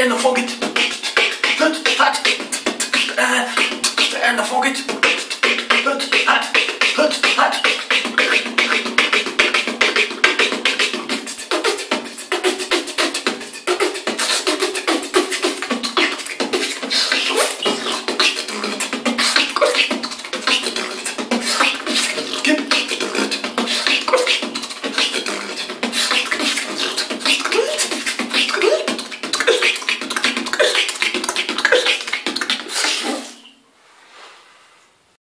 and I forget. Good, hot, uh, and the forget. Good, hot.